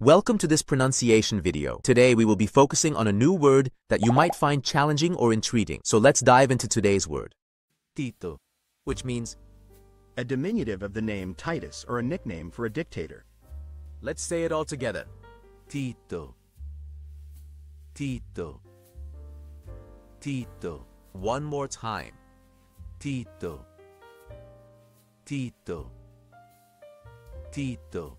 Welcome to this pronunciation video. Today we will be focusing on a new word that you might find challenging or intriguing. So let's dive into today's word. Tito, which means, a diminutive of the name Titus or a nickname for a dictator. let's say it all together. Tito. Tito. Tito. One more time. Tito. Tito. Tito.